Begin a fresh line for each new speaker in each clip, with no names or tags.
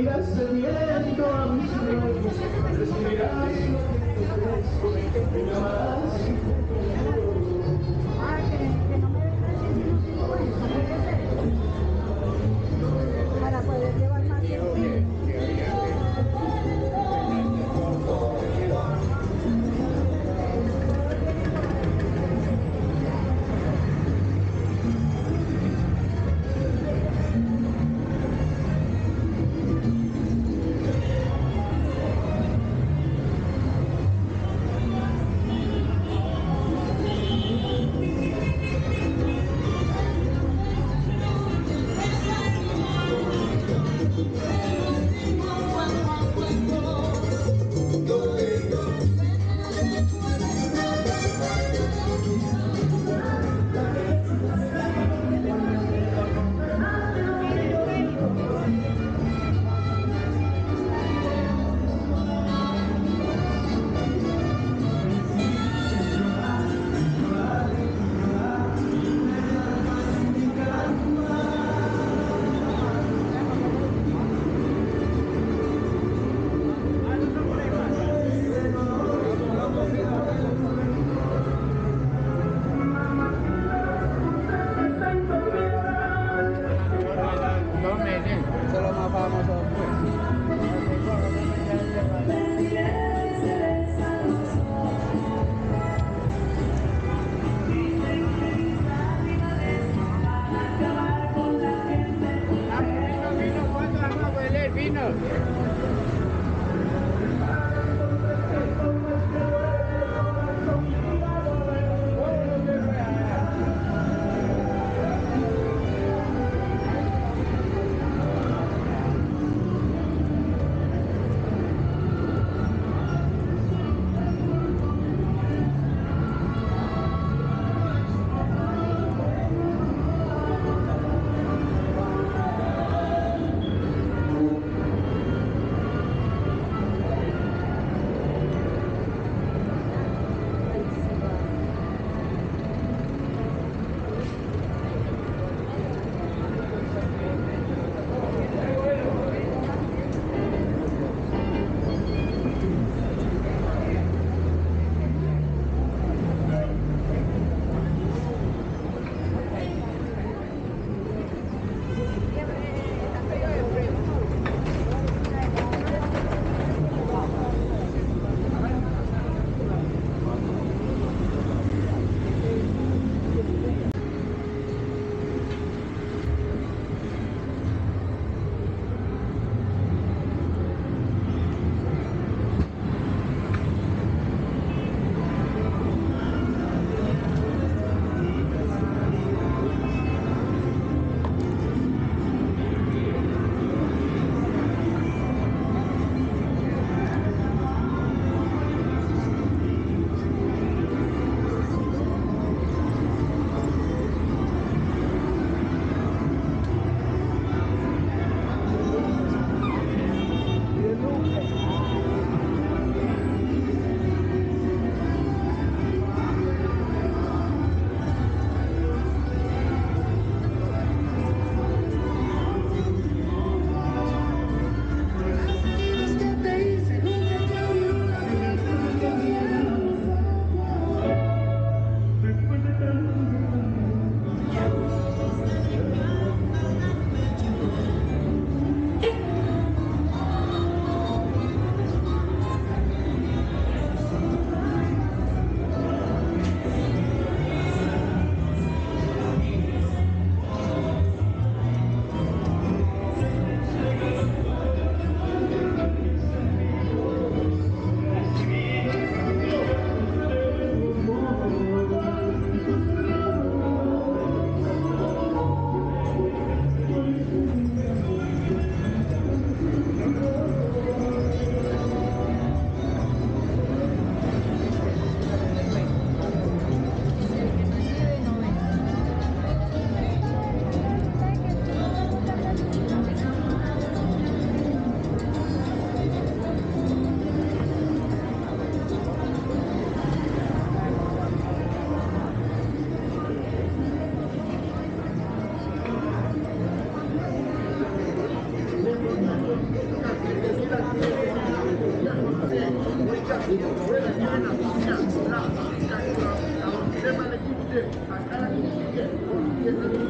Lentamente irás cediendo a mis sueños, respirarás me amarás.
Para poder llevar más tiempo.
Vino. 結構。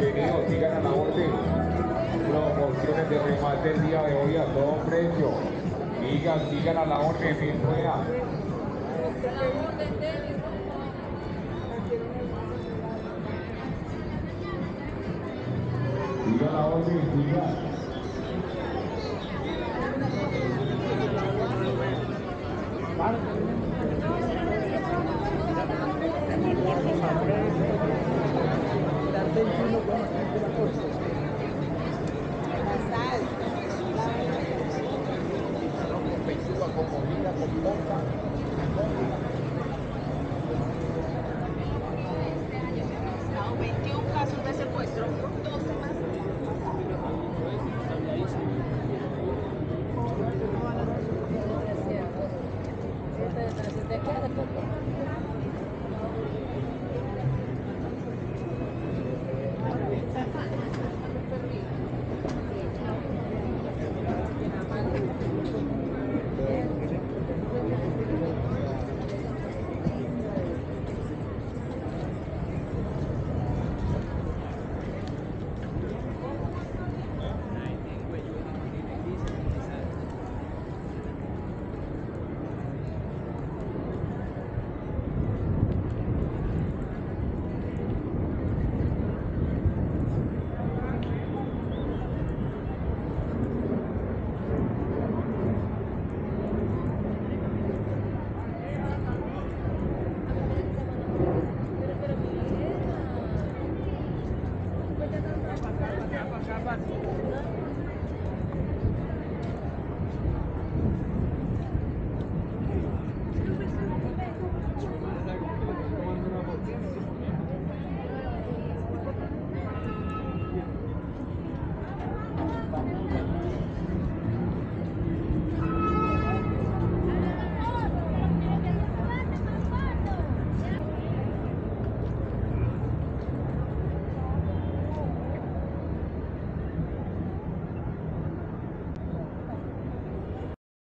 Bienvenidos, sigan a la orden. Promociones de remate el día de hoy a todo precio. Sigan, sigan a la orden, bien buena. Sigan la orden, sigan.